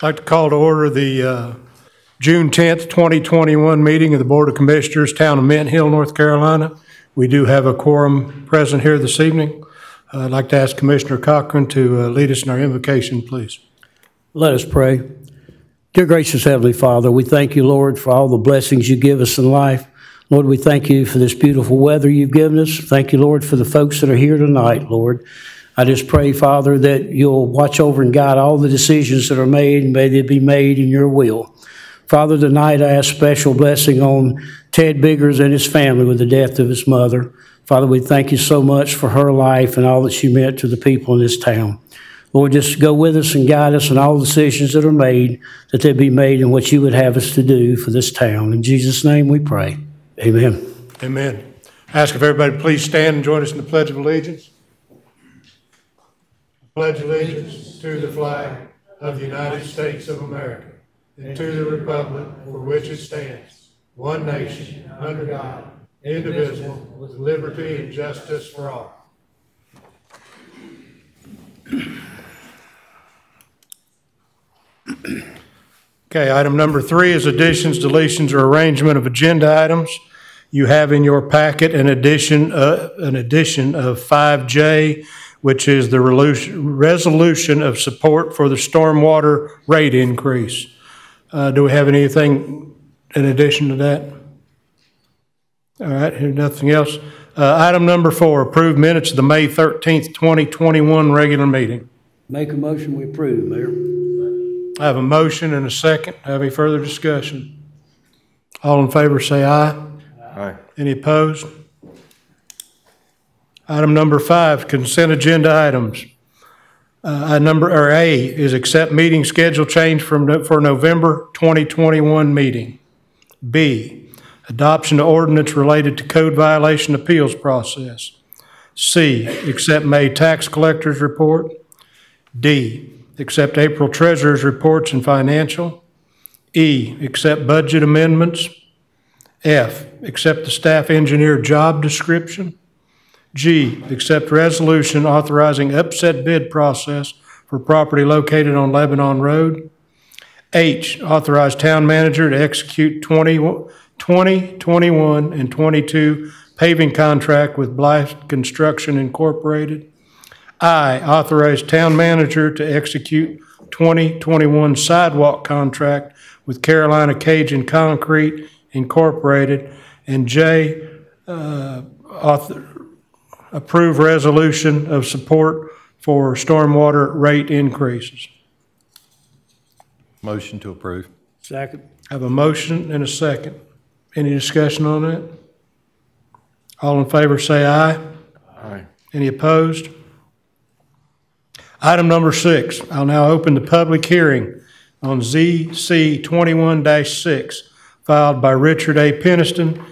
I'd like to call to order the uh, June 10th, 2021 meeting of the Board of Commissioners, Town of Mint Hill, North Carolina. We do have a quorum present here this evening. Uh, I'd like to ask Commissioner Cochran to uh, lead us in our invocation, please. Let us pray. Dear gracious Heavenly Father, we thank you, Lord, for all the blessings you give us in life. Lord, we thank you for this beautiful weather you've given us. Thank you, Lord, for the folks that are here tonight, Lord. I just pray, Father, that you'll watch over and guide all the decisions that are made, and may they be made in your will. Father, tonight I ask special blessing on Ted Biggers and his family with the death of his mother. Father, we thank you so much for her life and all that she meant to the people in this town. Lord, just go with us and guide us in all decisions that are made, that they be made in what you would have us to do for this town. In Jesus' name we pray. Amen. Amen. Ask if everybody please stand and join us in the Pledge of Allegiance. Pledge allegiance to the flag of the United States of America and to the republic for which it stands, one nation, under God, indivisible, with liberty and justice for all. Okay, item number three is additions, deletions, or arrangement of agenda items. You have in your packet an addition, uh, an addition of 5J, which is the resolution of support for the stormwater rate increase. Uh, Do we have anything in addition to that? All right, here's nothing else. Uh, Item number four, approved minutes of the May 13th, 2021 regular meeting. Make a motion, we approve, Mayor. I have a motion and a second. Have any further discussion? All in favor, say aye. Aye. Any opposed? Item number five, consent agenda items. Uh, number, or A, is accept meeting schedule change from, for November 2021 meeting. B, adoption of ordinance related to code violation appeals process. C, accept May tax collector's report. D, accept April treasurer's reports and financial. E, accept budget amendments. F, accept the staff engineer job description. G, accept resolution authorizing upset bid process for property located on Lebanon Road. H, authorize town manager to execute 20 20, 21, and 22 paving contract with Blythe Construction Incorporated. I, authorize town manager to execute 2021 sidewalk contract with Carolina Cajun Concrete Incorporated. And J, uh, author, approve resolution of support for stormwater rate increases. Motion to approve. Second. Have a motion and a second. Any discussion on that? All in favor, say aye. Aye. Any opposed? Item number six, I'll now open the public hearing on ZC 21-6 filed by Richard A. Peniston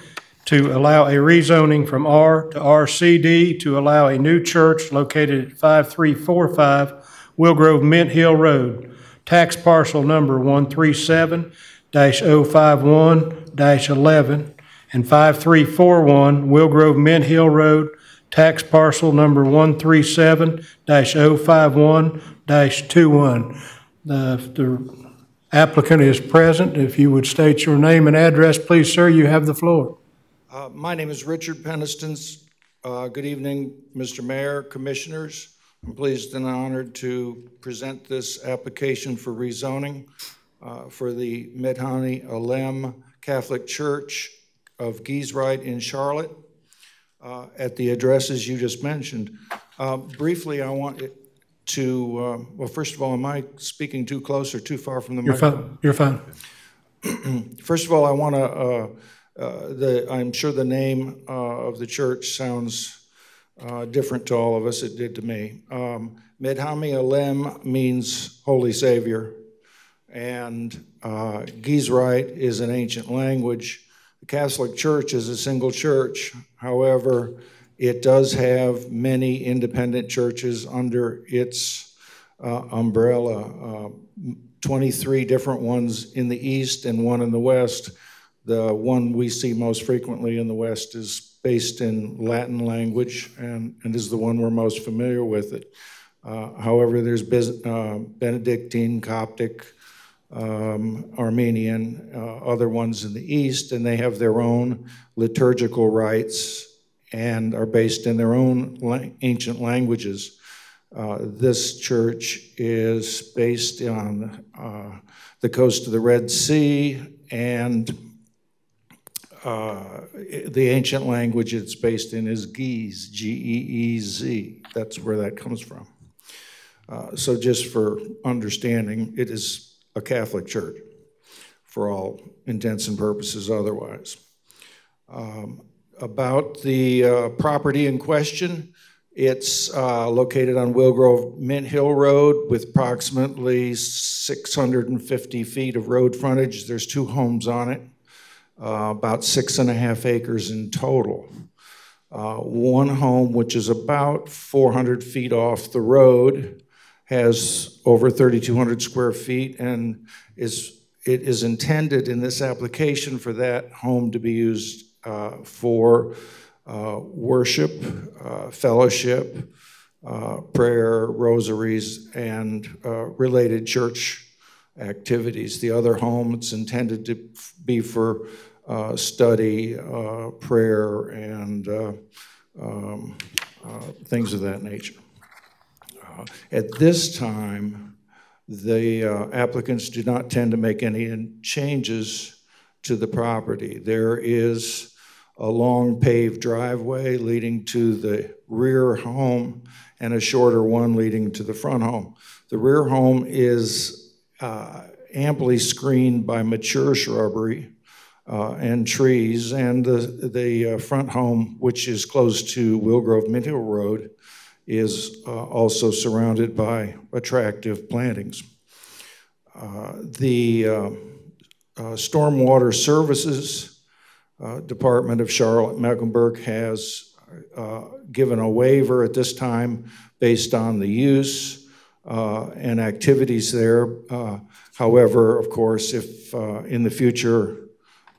to allow a rezoning from R to RCD to allow a new church located at 5345 Wilgrove Mint Hill Road, tax parcel number 137-051-11 and 5341 Wilgrove Mint Hill Road, tax parcel number 137-051-21. The the applicant is present. If you would state your name and address, please, sir, you have the floor. Uh, My name is Richard Peniston. Uh, Good evening, Mr. Mayor, Commissioners. I'm pleased and honored to present this application for rezoning uh, for the Medhani Alem Catholic Church of Ge'ez Rite in Charlotte uh, at the addresses you just mentioned. Uh, Briefly, I want to, uh, well, first of all, am I speaking too close or too far from the You're microphone? fine, you're fine. First of all, I want to, the, I'm sure the name uh, of the church sounds uh, different to all of us. It did to me. Um, Medhani Alem means Holy Savior, and uh, Ge'ez Rite is an ancient language. The Catholic Church is a single church. However, it does have many independent churches under its uh, umbrella. Uh, 23 different ones in the east and one in the west. The one we see most frequently in the west is based in Latin language and, and is the one we're most familiar with. It. Uh, however, there's uh, Benedictine, Coptic, um, Armenian, uh, other ones in the east, and they have their own liturgical rites and are based in their own la- ancient languages. Uh, This church is based on uh, the coast of the Red Sea and uh, the ancient language it's based in is Ge'ez, G-E-E-Z. That's where that comes from. Uh, So just for understanding, it is a Catholic church for all intents and purposes otherwise. Um, About the uh, property in question, it's uh, located on Wilgrove Mint Hill Road with approximately 650 feet of road frontage. There's two homes on it, uh, about six and a half acres in total. Uh, One home, which is about 400 feet off the road, has over 3,200 square feet and is, it is intended in this application for that home to be used uh, for uh, worship, uh, fellowship, uh, prayer, rosaries, and related church activities. The other home, it's intended to be for uh, study, uh, prayer, and uh, um, uh, things of that nature. Uh, At this time, the uh, applicants do not tend to make any changes to the property. There is a long paved driveway leading to the rear home and a shorter one leading to the front home. The rear home is uh, amply screened by mature shrubbery uh, and trees, and the, the uh, front home, which is close to Wilgrove Mint Hill Road, is uh, also surrounded by attractive plantings. Uh, The uh, Stormwater Services Department of Charlotte-Mecklenburg has uh, given a waiver at this time based on the use and activities there. Uh, However, of course, if uh, in the future,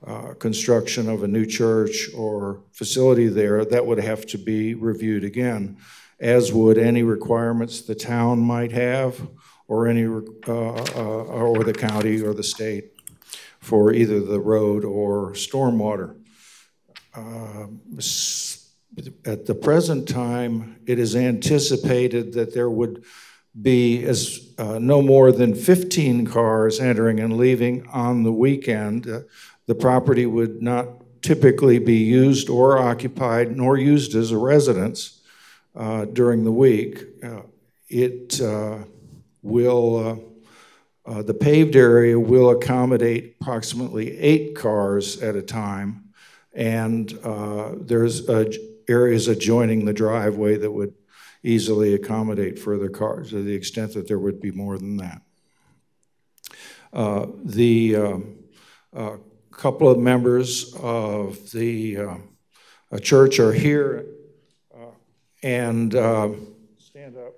uh, construction of a new church or facility there, that would have to be reviewed again, as would any requirements the town might have, or any, uh, uh, or the county or the state for either the road or stormwater. Um, At the present time, it is anticipated that there would be as, uh, no more than 15 cars entering and leaving on the weekend. Uh, The property would not typically be used or occupied nor used as a residence uh, during the week. Uh, It uh, will, uh, the paved area will accommodate approximately eight cars at a time. And there's areas adjoining the driveway that would easily accommodate further cars to the extent that there would be more than that. Uh, The um, uh, couple of members of the uh, uh, church are here uh, and um, stand up.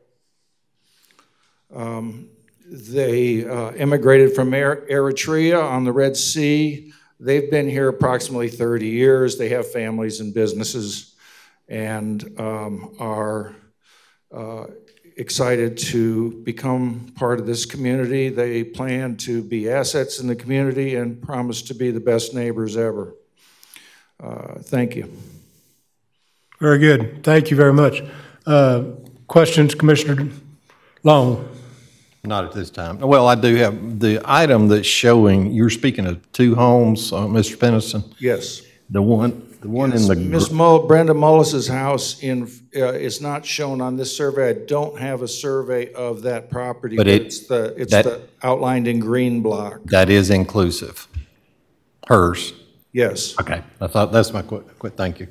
Um, They uh, immigrated from Er- Eritrea on the Red Sea. They've been here approximately 30 years. They have families and businesses and um, are uh, excited to become part of this community. They plan to be assets in the community and promise to be the best neighbors ever. Uh, Thank you. Very good. Thank you very much. Uh, Questions, Commissioner Long? Not at this time. Well, I do have, the item that's showing, you're speaking of two homes, uh, Mr. Peniston? Yes. The one, the one in the, Ms. Mull, Brenda Mullis's house in, uh, is not shown on this survey. I don't have a survey of that property. But it- It's the, it's that- the outlined in green block. that is inclusive. Hers. Yes. Okay, I thought, that's my quick, quick, thank you.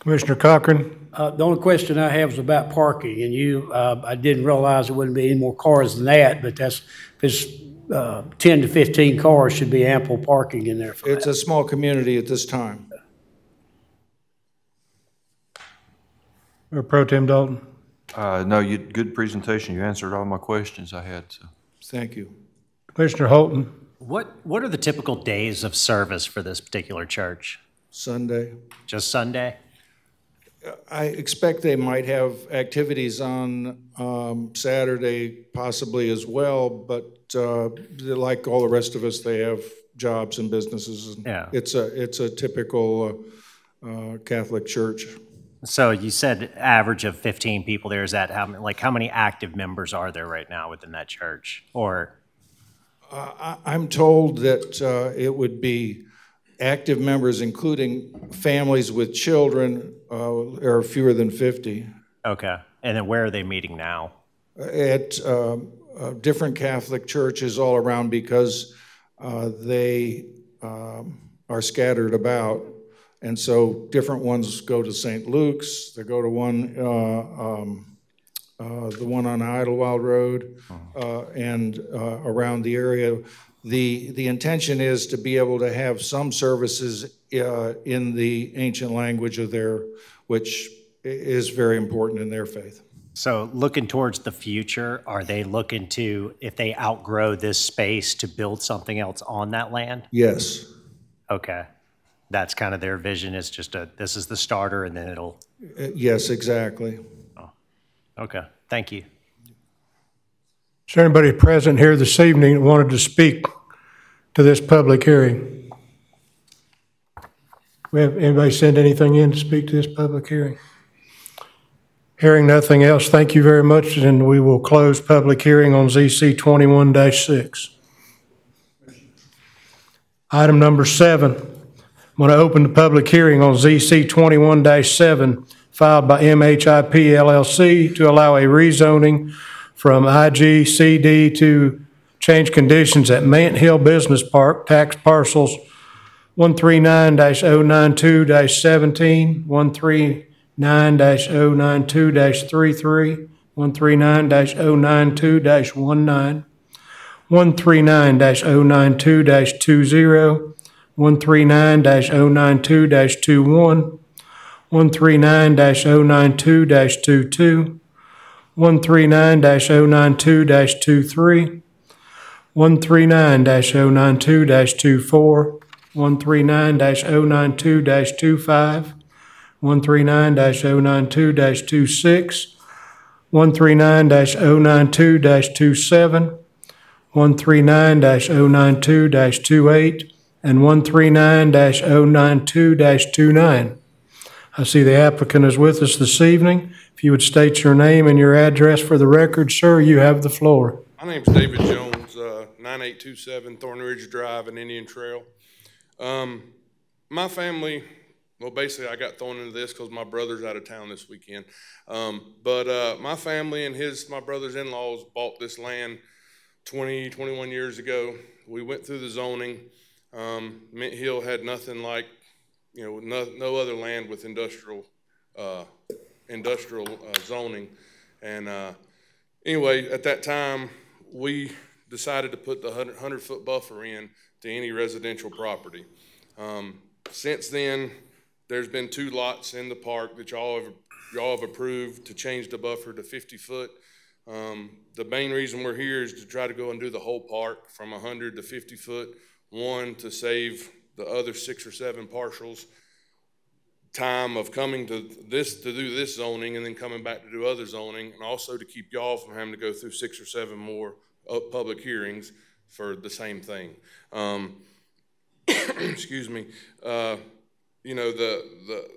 Commissioner Cochran? Uh, The only question I have is about parking, and you, uh, I didn't realize there wouldn't be any more cars than that, but that's, if it's uh, 10 to 15 cars, should be ample parking in there for It's that. a small community at this time. Or Pro Tem Dalton? Uh, no, you, good presentation. You answered all my questions I had, so. Thank you. Commissioner Holton? What, what are the typical days of service for this particular church? Sunday. Just Sunday? I expect they might have activities on um, Saturday possibly as well, but uh, like all the rest of us, they have jobs and businesses. and Yeah. It's a, it's a typical uh, uh, Catholic church. So you said average of 15 people there. Is that how, many- like, how many active members are there right now within that church? Or, I- I'm told that uh, it would be active members, including families with children, uh, are fewer than 50. okay. And then where are they meeting now? at um, uh, different Catholic churches all around because uh, they um, are scattered about. And so different ones go to St. Luke's, they go to one, uh, um, uh, the one on Idlewild Road, uh, and uh, around the area. The, the intention is to be able to have some services uh, in the ancient language of their, which is very important in their faith. So looking towards the future, are they looking to, if they outgrow this space, to build something else on that land? Yes. Okay. That's kind of their vision, is just a, this is the starter and then it'll, Uh, Yes, exactly. okay, thank you. Is there anybody present here this evening that wanted to speak to this public hearing? We have, anybody send anything in to speak to this public hearing? Hearing nothing else, thank you very much, and we will close public hearing on ZC twenty-one six. Item number seven, I'm going to open the public hearing on ZC twenty-one seven filed by MHIP LLC to allow a rezoning from IGCD to change conditions at Mint Hill Business Park, tax parcels 139-092-17, 139-092-33, 139-092-19, 139-092-20, 139-092-21, 139-092-22, 139-092-23, 139-092-24, 139-092-25, 139-092-26, 139-092-27, 139-092-28, and 139-092-29. I see the applicant is with us this evening. If you would state your name and your address for the record, sir, you have the floor. My name's David Jones, uh, 9827 Thorn Ridge Drive in Indian Trail. Um, my family, well, basically, I got thrown into this because my brother's out of town this weekend. Um, but uh, my family and his, my brother's in laws bought this land 20, 21 years ago. We went through the zoning. Um, Mint Hill had nothing like, you know, no, no other land with industrial, uh, industrial uh, zoning. And uh, anyway, at that time, we decided to put the 100 foot buffer in to any residential property. Um, since then, there's been two lots in the park that y'all have, y'all have approved to change the buffer to 50 foot. Um, the main reason we're here is to try to go and do the whole park from 100 to 50 foot. One, to save the other six or seven parcels time of coming to this, to do this zoning and then coming back to do other zoning, and also to keep y'all from having to go through six or seven more uh, public hearings for the same thing. Um, excuse me, uh, you know, the, the,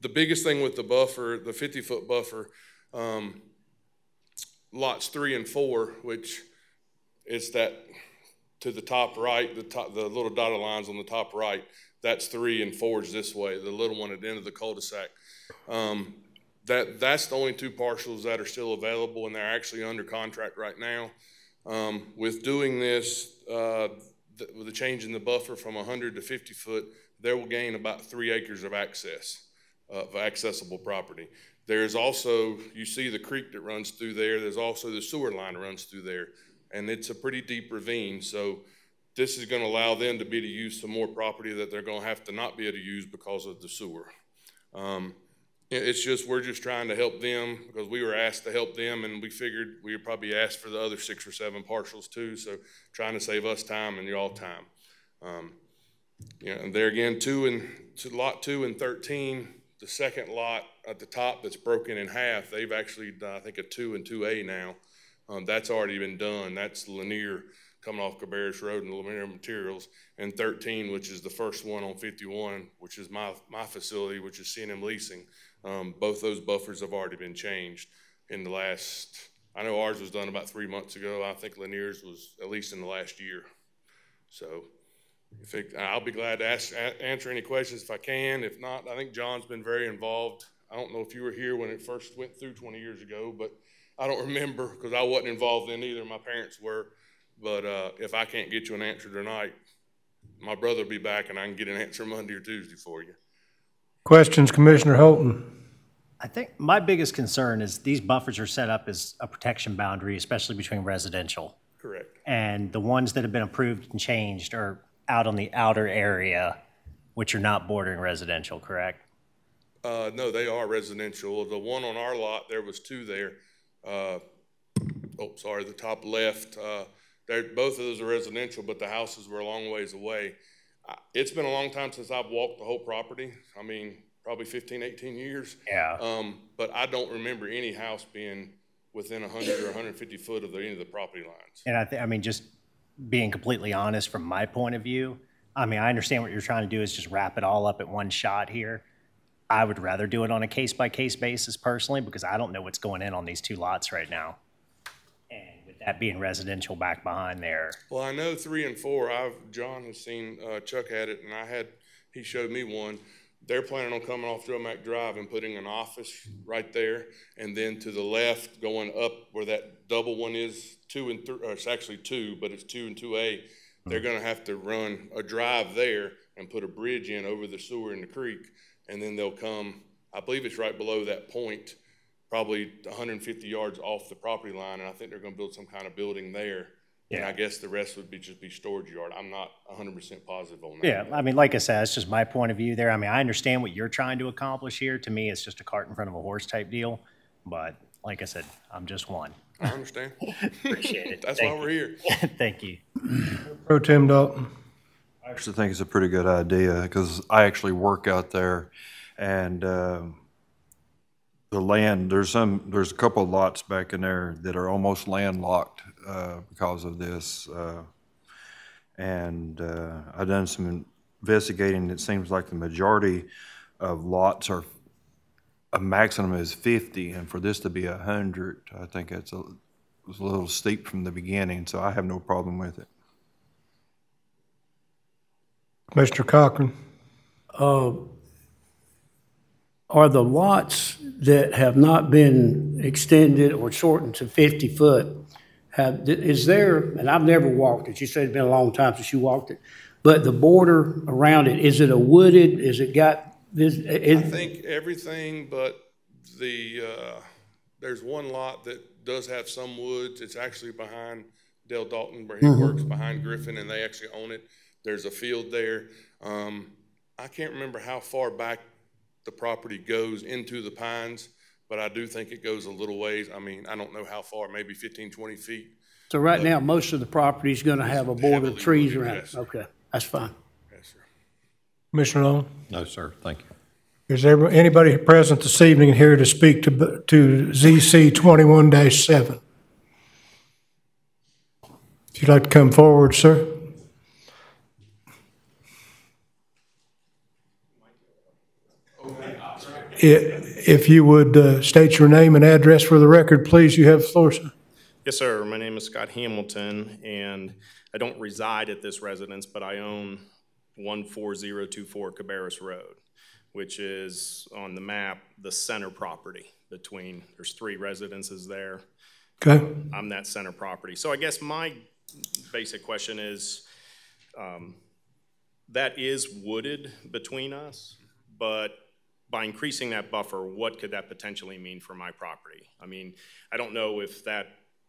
the biggest thing with the buffer, the 50-foot buffer, um, lots three and four, which is that to the top right, the top, the little dotted lines on the top right, that's three and four is this way, the little one at the end of the cul-de-sac. Um, that, that's the only two parcels that are still available and they're actually under contract right now. Um, with doing this, uh, th- with the change in the buffer from hundred to fifty foot, they will gain about three acres of access, uh, of accessible property. There's also, you see the creek that runs through there, there's also the sewer line runs through there. And it's a pretty deep ravine, so this is gonna allow them to be to use some more property that they're gonna have to not be able to use because of the sewer. Um, it's just, we're just trying to help them because we were asked to help them and we figured we would probably ask for the other six or seven parcels too, so trying to save us time and y'all time. Um, you know, and there again, two and, to lot two and thirteen, the second lot at the top that's broken in half, they've actually, done, I think, a two and two A now. Um, that's already been done. That's Lanier coming off Cabarrus Road and Lanier Materials. And thirteen, which is the first one on fifty-one, which is my, my facility, which is C and M Leasing. Um, both those buffers have already been changed in the last, I know ours was done about three months ago. I think Lanier's was at least in the last year. So if it, I'll be glad to ask, answer any questions if I can. If not, I think John's been very involved. I don't know if you were here when it first went through twenty years ago, but I don't remember because I wasn't involved in either. My parents were. But, uh, if I can't get you an answer tonight, my brother will be back and I can get an answer Monday or Tuesday for you. Questions, Commissioner Holton? I think my biggest concern is these buffers are set up as a protection boundary, especially between residential. Correct. And the ones that have been approved and changed are out on the outer area, which are not bordering residential, correct? Uh, no, they are residential. The one on our lot, there was two there. Uh, oh, sorry, the top left, uh, both of those are residential, but the houses were a long ways away. It's been a long time since I've walked the whole property. I mean, probably 15, 18 years. Yeah. Um, but I don't remember any house being within hundred or hundred and fifty foot of the end of the property lines. And I think, I mean, just being completely honest from my point of view, I mean, I understand what you're trying to do is just wrap it all up at one shot here. I would rather do it on a case-by-case basis personally, because I don't know what's going in on these two lots right now. And with that being residential back behind there, Well, I know three and four, I've, John has seen, uh, Chuck had it, and I had, he showed me one. They're planning on coming off Drillmack Drive and putting an office right there, and then to the left, going up where that double one is, two and three, or it's actually two, but it's two and two A. They're gonna have to run a drive there and put a bridge in over the sewer in the creek, and then they'll come, I believe it's right below that point, probably hundred and fifty yards off the property line, and I think they're gonna build some kind of building there. Yeah. And I guess the rest would be, just be storage yard. I'm not hundred percent positive on that. yeah, I mean, like I said, it's just my point of view there. I mean, I understand what you're trying to accomplish here. To me, it's just a cart in front of a horse type deal. But like I said, I'm just one. I understand. Appreciate it. That's Thank why we're here. Thank you. Pro Tem Dalton? I actually think it's a pretty good idea because I actually work out there and um, the land, there's some, there's a couple of lots back in there that are almost landlocked uh, because of this. uh, And uh, I've done some investigating. It seems like the majority of lots are, a maximum is 50, and for this to be 100, I think it's a, was a little steep from the beginning, so I have no problem with it. Commissioner Cochran? Are the lots that have not been extended or shortened to 50 foot, have, is there, and I've never walked it, you said it's been a long time since you walked it, but the border around it, is it a wooded, is it got, is, I think everything but the, uh, there's one lot that does have some woods. It's actually behind Dale Dalton where he works behind Griffin and they actually own it. There's a field there. Um, I can't remember how far back the property goes into the pines, but I do think it goes a little ways. I mean, I don't know how far, maybe 15, 20 feet. so right now, most of the property is gonna have a border of trees wooded, around it? Okay, that's fine. Yes, sir. Commissioner Long? No, sir, thank you. Is there anybody present this evening here to speak to, to ZC twenty-one seven? If you'd like to come forward, sir. I- If you would uh, state your name and address for the record, please, you have the floor, sir. Yes, sir. My name is Scott Hamilton, and I don't reside at this residence, but I own 14024 Cabarrus Road, which is on the map, the center property between, there's three residences there. Okay? I'm that center property. So I guess my basic question is, um, that is wooded between us, but by increasing that buffer, what could that potentially mean for my property? I mean, I don't know if that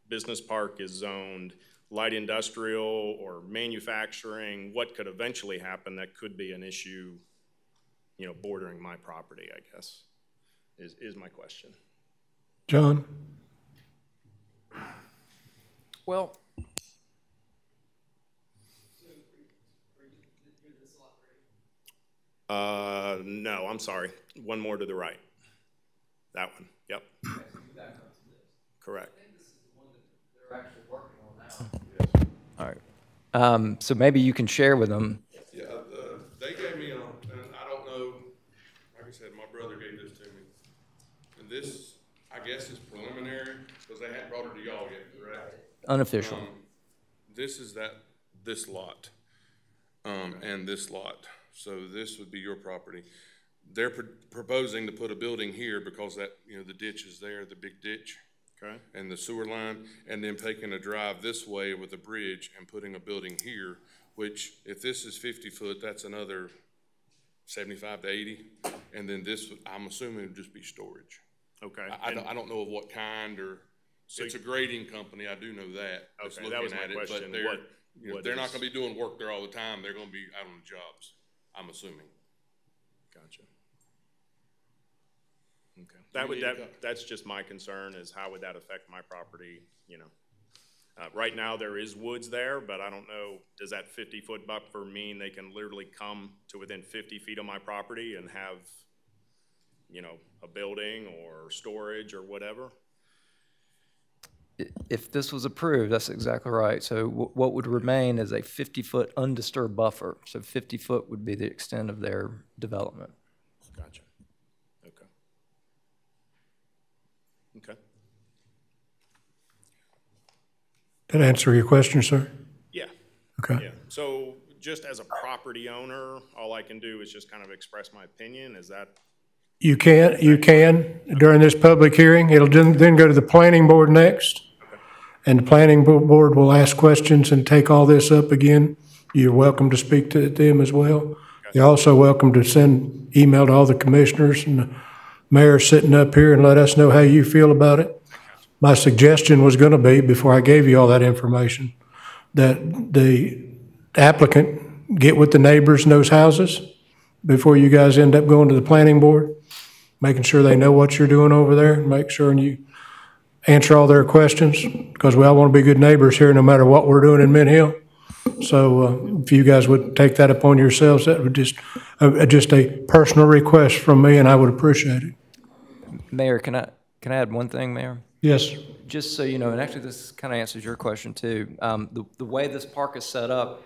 business park is zoned light industrial or manufacturing, what could eventually happen that could be an issue, you know, bordering my property, I guess, is, is my question. John? Well, Uh, no, I'm sorry. One more to the right. That one, yep. Correct. All right. Um, so maybe you can share with them. Yeah, uh, they gave me, a- and I don't know, like I said, my brother gave this to me. And this, I guess is preliminary, because they hadn't brought it to y'all yet, correct? Unofficial. Um, This is that, this lot, um, and this lot. So this would be your property. They're pro- proposing to put a building here because that, you know, the ditch is there, the big ditch. Okay. And the sewer line, and then taking a drive this way with a bridge and putting a building here, which if this is fifty foot, that's another seventy-five to eighty. And then this, would- I'm assuming would just be storage. Okay. I, I don't, I don't know of what kind or, it's a grading company, I do know that. that's Okay, that was looking my at it, but question. they're- What- you know, what They're not is- gonna be doing work there all the time, they're gonna be out on jobs, I'm assuming. Gotcha. Okay. That would, that, that's just my concern is how would that affect my property, you know? Uh, right now, there is woods there, but I don't know, does that fifty-foot buffer mean they can literally come to within fifty feet of my property and have, you know, a building or storage or whatever? I- If this was approved, that's exactly right. So wh- what would remain is a 50-foot undisturbed buffer. So 50 foot would be the extent of their development. Gotcha. Okay. Okay. Did that answer your question, sir? Yeah. Okay. Yeah, so just as a property owner, all I can do is just kind of express my opinion, is that, You can, you can during this public hearing. It'll then go to the planning board next. And the planning board will ask questions and take all this up again. You're welcome to speak to them as well. You're also welcome to send email to all the commissioners and the mayor sitting up here and let us know how you feel about it. My suggestion was gonna be, before I gave you all that information, that the applicant get with the neighbors in those houses before you guys end up going to the planning board, making sure they know what you're doing over there, make sure and you answer all their questions, because we all want to be good neighbors here, no matter what we're doing in Mint Hill. So uh, if you guys would take that upon yourselves, that would just, uh, just a personal request from me, and I would appreciate it. Mayor, can I, can I add one thing, Mayor? Yes, Just so you know, and actually this kind of answers your question too. Um, the, the way this park is set up,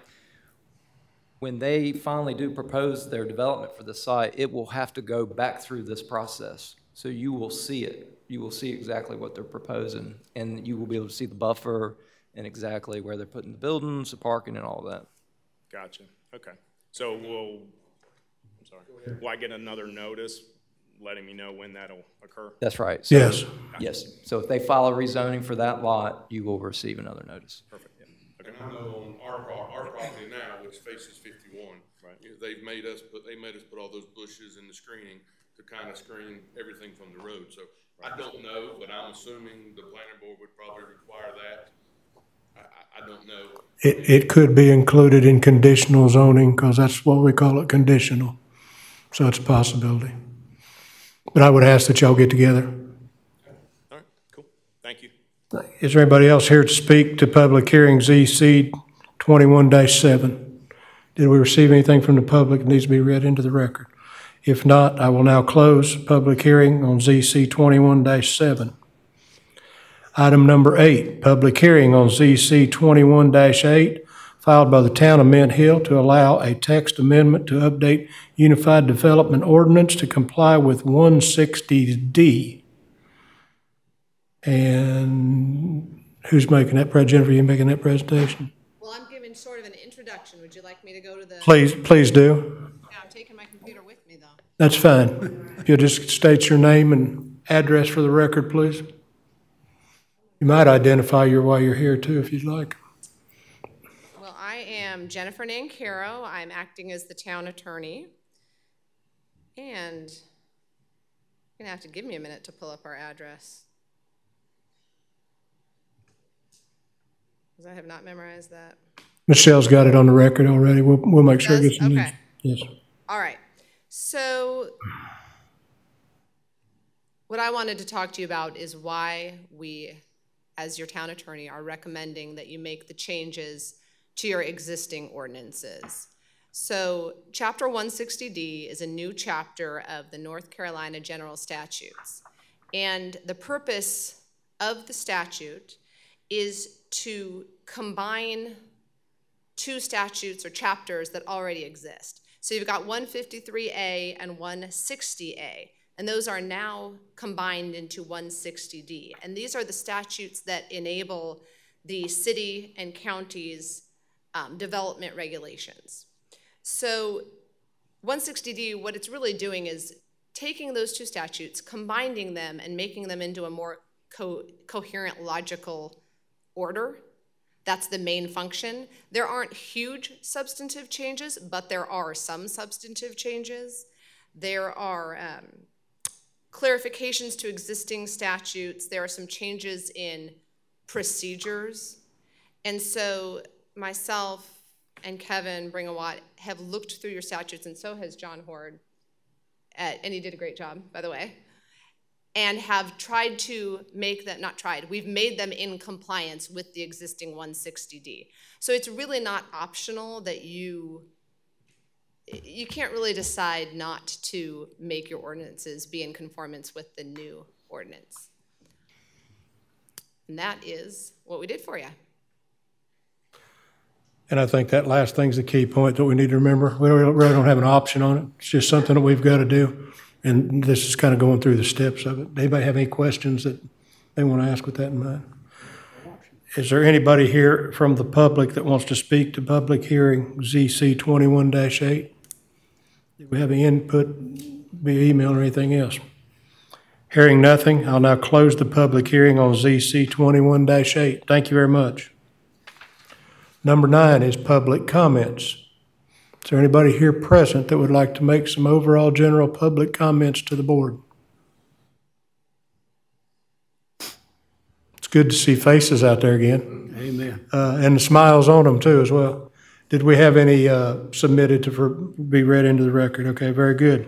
when they finally do propose their development for the site, it will have to go back through this process. So you will see it. You will see exactly what they're proposing, and you will be able to see the buffer and exactly where they're putting the buildings, the parking, and all that. gotcha, okay. So we'll, I'm sorry, will I get another notice letting me know when that'll occur? That's right. So- yes. Yes. So if they file a rezoning for that lot, you will receive another notice. Perfect, yeah, okay. And I know on our, pro- our property now, which faces fifty-one. Right. you know, They've made us, put, they made us put all those bushes in the screening to kind of screen everything from the road. So I don't know, but I'm assuming the planning board would probably require that. I, I, I don't know. It, it could be included in conditional zoning, because that's what we call it, conditional. So it's a possibility. But I would ask that y'all get together. All right, cool, thank you. Is there anybody else here to speak to public hearing ZC twenty-one seven? Did we receive anything from the public that needs to be read into the record? If not, I will now close public hearing on ZC twenty-one seven. Item number eight, public hearing on ZC twenty-one eight, filed by the town of Mint Hill to allow a text amendment to update Unified Development Ordinance to comply with one sixty D. And who's making that, presentation? Jennifer, you making that presentation? Well, I'm giving sort of an introduction. Would you like me to go to the? Please, please do. Yeah, I'm taking my computer with me, though. That's fine. If you'll just state your name and address for the record, please. You might identify your while you're here too, if you'd like. Well, I am Jennifer Nancaro. I'm acting as the town attorney. And you're gonna have to give me a minute to pull up our address. Because I have not memorized that. Michelle's got it on the record already. We'll, we'll make sure it Does? gets in. Okay. Yes. All right. So what I wanted to talk to you about is why we, as your town attorney, are recommending that you make the changes to your existing ordinances. So Chapter 160D is a new chapter of the North Carolina General Statutes. And the purpose of the statute is to combine two statutes or chapters that already exist. So you've got 153A and 160A, and those are now combined into 160D. And these are the statutes that enable the city and county's um, development regulations. So 160D, what it's really doing is taking those two statutes, combining them, and making them into a more co coherent, logical order. That's the main function. There aren't huge substantive changes, but there are some substantive changes. There are um, clarifications to existing statutes. There are some changes in procedures. And so myself and Kevin Bringewatt have looked through your statutes, and so has John Hord, at, and he did a great job, by the way, and have tried to make them, not tried, we've made them in compliance with the existing 160D. So it's really not optional that you, you can't really decide not to make your ordinances be in conformance with the new ordinance. And that is what we did for you. And I think that last thing's the key point that we need to remember. We really don't have an option on it. It's just something that we've got to do. And this is kind of going through the steps of it. Anybody have any questions that they want to ask with that in mind? Is there anybody here from the public that wants to speak to public hearing ZC twenty-one eight? Do we have any input via email or anything else? Hearing nothing, I'll now close the public hearing on ZC twenty-one eight. Thank you very much. Number nine is public comments. Is there anybody here present that would like to make some overall general public comments to the board? It's good to see faces out there again, Amen. uh, and the smiles on them too as well. Did we have any uh, submitted to for- be read into the record? Okay, very good.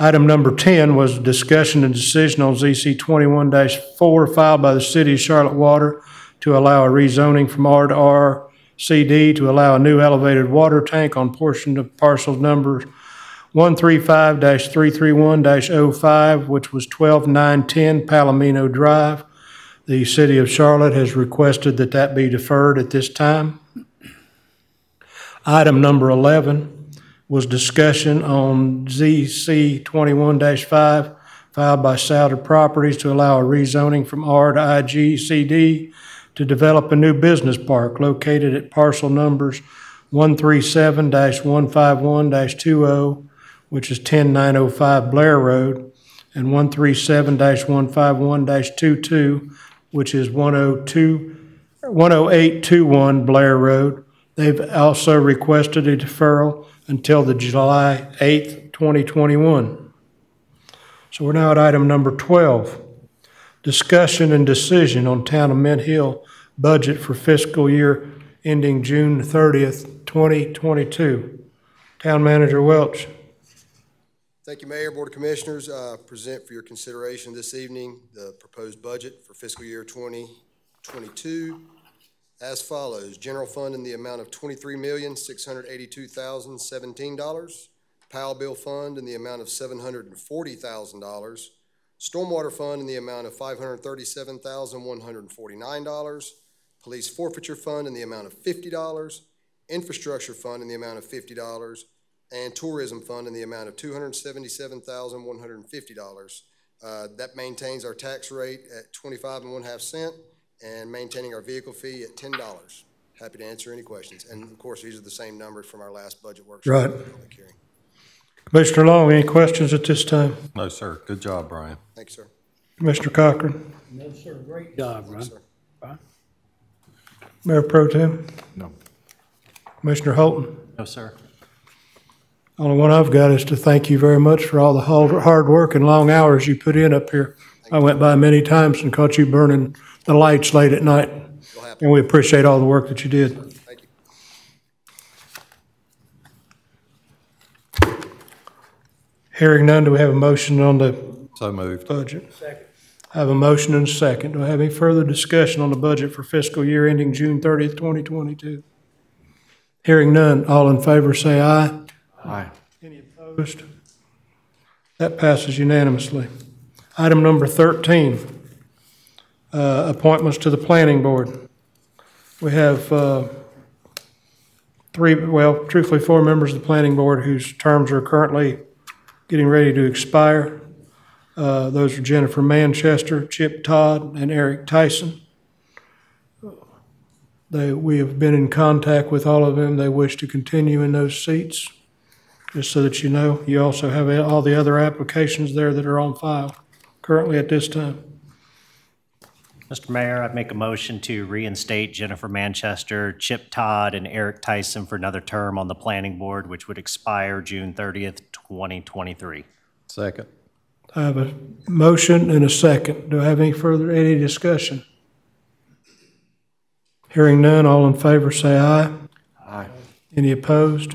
Item number 10 was a discussion and decision on ZC 21-4 filed by the City of Charlotte Water to allow a rezoning from R to RCD to allow a new elevated water tank on portion of parcel number 135-331-05, which was 12910 Palomino Drive. The City of Charlotte has requested that that be deferred at this time. Item number 11 was discussion on ZC 21-5 filed by Souter Properties to allow a rezoning from R to IGCD to develop a new business park located at parcel numbers 137-151-20, which is 10905 Blair Road, and 137-151-22, which is 102, 10821 Blair Road. They've also requested a deferral until the July 8th, 2021. So we're now at item number 12. Discussion and decision on Town of Mint Hill budget for fiscal year ending June 30th, 2022. Town Manager Welch. Thank you, Mayor, Board of Commissioners. Uh, Present for your consideration this evening the proposed budget for fiscal year 2022 as follows. General fund in the amount of $23,682,017. Powell bill fund in the amount of $740,000. Stormwater fund in the amount of $537,149. Police forfeiture fund in the amount of $50. Infrastructure fund in the amount of $50 and tourism fund in the amount of two hundred seventy-seven thousand, one hundred and fifty dollars. Uh, that maintains our tax rate at twenty-five and one-half cent and maintaining our vehicle fee at ten dollars. Happy to answer any questions. And of course, these are the same numbers from our last budget workshop. Right. And. Commissioner Long, any questions at this time? No, sir. Good job, Brian. Thank you, sir. Commissioner Cochran? No, sir, great job, Brian. Sir. Mayor Pro Tem? No. Commissioner Holton? No, sir. Only one I've got is to thank you very much for all the hard, hard work and long hours you put in up here. I went by many times and caught you burning the lights late at night, and we appreciate all the work that you did. thank you. Hearing none, do we have a motion on the So moved. budget? Second. I have a motion and a second. Do I have any further discussion on the budget for fiscal year ending June thirtieth, twenty twenty-two? Hearing none, all in favor say aye. Aye. Any opposed? That passes unanimously. Item number 13, Uh, Appointments to the Planning Board. We have uh, three, well, truthfully, four members of the Planning Board whose terms are currently getting ready to expire. Uh, Those are Jennifer Manchester, Chip Todd, and Eric Tyson. They, we have been in contact with all of them. They wish to continue in those seats. Just so that you know, you also have all the other applications there that are on file currently at this time. Mr. Mayor, I'd make a motion to reinstate Jennifer Manchester, Chip Todd, and Eric Tyson for another term on the planning board, which would expire June 30th, 2023. Second. I have a motion and a second. Do I have any further, any discussion? Hearing none, all in favor say aye. Aye. Any opposed?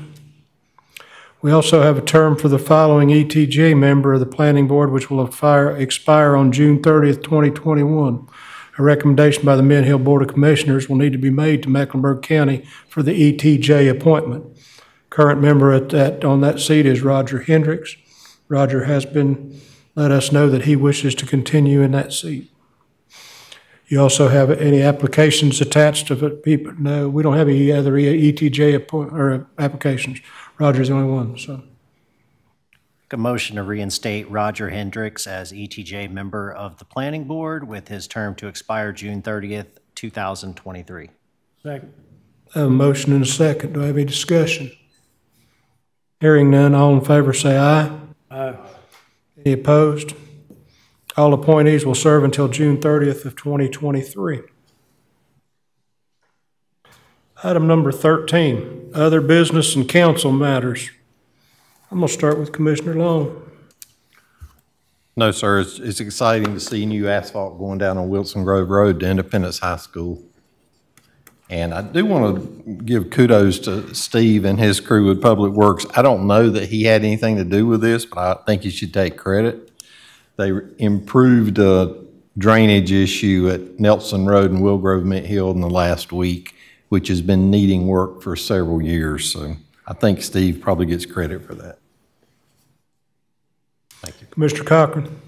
We also have a term for the following ETJ member of the Planning Board, which will expire, expire on June 30th, 2021. A recommendation by the Mint Hill Board of Commissioners will need to be made to Mecklenburg County for the ETJ appointment. Current member at that, on that seat is Roger Hendricks. Roger has been, let us know that he wishes to continue in that seat. You also have any applications attached to it, people, no, we don't have any other ETJ appoint, or applications. Roger's the only one, so. A motion to reinstate Roger Hendricks as ETJ member of the planning board with his term to expire June 30th, 2023. Second. I have a motion and a second. Do I have any discussion? Hearing none, all in favor say aye. Aye. Any opposed? All appointees will serve until June 30th of 2023. Item number 13, other business and council matters. I'm going to start with Commissioner Long. No, sir, it's, it's exciting to see new asphalt going down on Wilson Grove Road to Independence High School. And I do want to give kudos to Steve and his crew with Public Works. I don't know that he had anything to do with this, but I think he should take credit. They improved a drainage issue at Nelson Road and Wilgrove Mint Hill in the last week, which has been needing work for several years. So I think Steve probably gets credit for that. Thank you. Commissioner Cochran.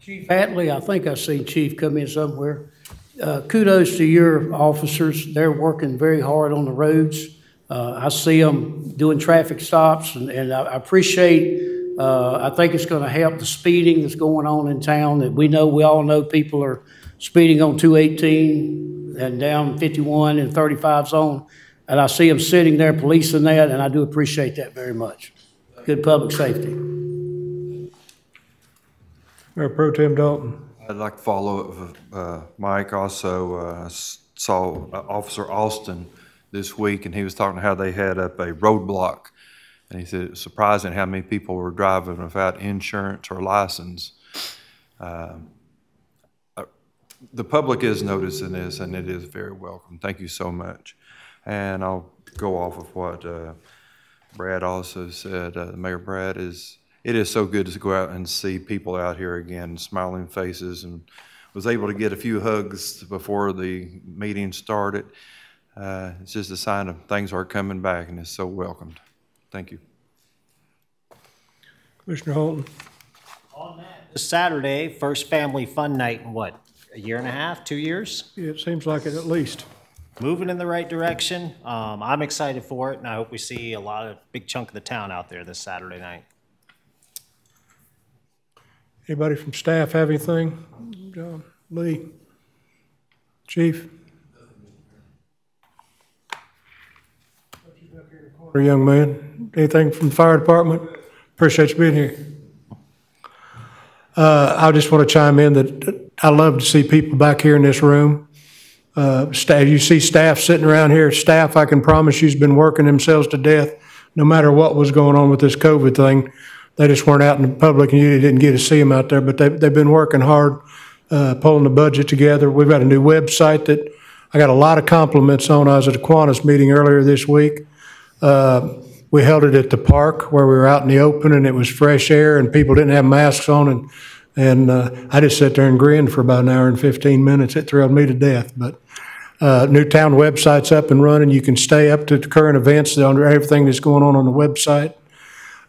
Chief Hatley, I think I've seen Chief come in somewhere. Uh, Kudos to your officers. They're working very hard on the roads. Uh, I see them doing traffic stops, and and I appreciate, uh, I think it's going to help the speeding that's going on in town, that we know, we all know people are speeding on 218 and down 51 and 35 zone, and I see them sitting there policing that, and I do appreciate that very much. Good public safety. Mayor Pro Tem Dalton. I'd like to follow up uh, Mike also. uh, Saw uh, Officer Austin this week, and he was talking how they had up a roadblock. And he said it's surprising how many people were driving without insurance or license. Um, uh, The public is noticing this, and it is very welcome. Thank you so much. And I'll go off of what uh, Brad also said. Uh, Mayor Brad is, it is so good to go out and see people out here again, smiling faces, and was able to get a few hugs before the meeting started. Uh, It's just a sign of things are coming back, and it's so welcomed. Thank you. Commissioner Holton. On that, this Saturday, first family fun night in what, a year and a half, two years? Yeah, It seems like it at least. Moving in the right direction. Um, I'm excited for it, and I hope we see a lot of, big chunk of the town out there this Saturday night. Anybody from staff have anything? John, Lee? Chief? Or young man, anything from the fire department? Appreciate you being here. Uh, I just want to chime in that I love to see people back here in this room. Uh, you see staff sitting around here, staff, I can promise you, has been working themselves to death, no matter what was going on with this COVID thing. They just weren't out in the public and you didn't get to see them out there, but they, they've been working hard, uh, pulling the budget together. We've got a new website that I got a lot of compliments on. I was at a Kiwanis meeting earlier this week. Uh, we held it at the park where we were out in the open and it was fresh air and people didn't have masks on and, and, uh, I just sat there and grinned for about an hour and fifteen minutes. It thrilled me to death, but, uh, Newtown website's up and running. You can stay up to the current events, under everything that's going on on the website.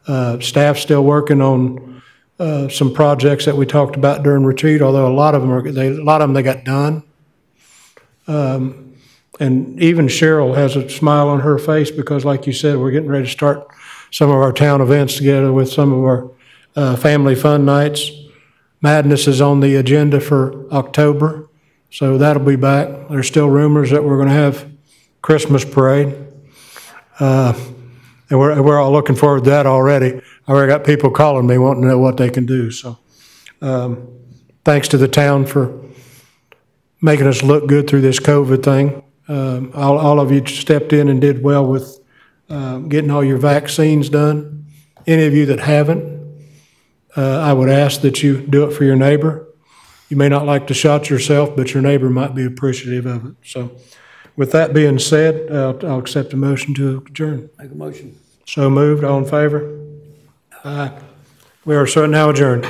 Uh, staff's still working on, uh, some projects that we talked about during retreat, although a lot of them are, they, a lot of them they got done. Um, And even Cheryl has a smile on her face because like you said, we're getting ready to start some of our town events together with some of our uh, family fun nights. Madness is on the agenda for October, so that'll be back. There's still rumors that we're going to have Christmas parade. Uh, And we're, we're all looking forward to that already. I already got people calling me wanting to know what they can do, so. um, Thanks to the town for making us look good through this COVID thing. Um, All, all of you stepped in and did well with uh, getting all your vaccines done. Any of you that haven't, uh, I would ask that you do it for your neighbor. You may not like the shot yourself, but your neighbor might be appreciative of it. So with that being said, uh, I'll accept a motion to adjourn. Make a motion. So moved, all in favor? Aye. We are so now adjourned.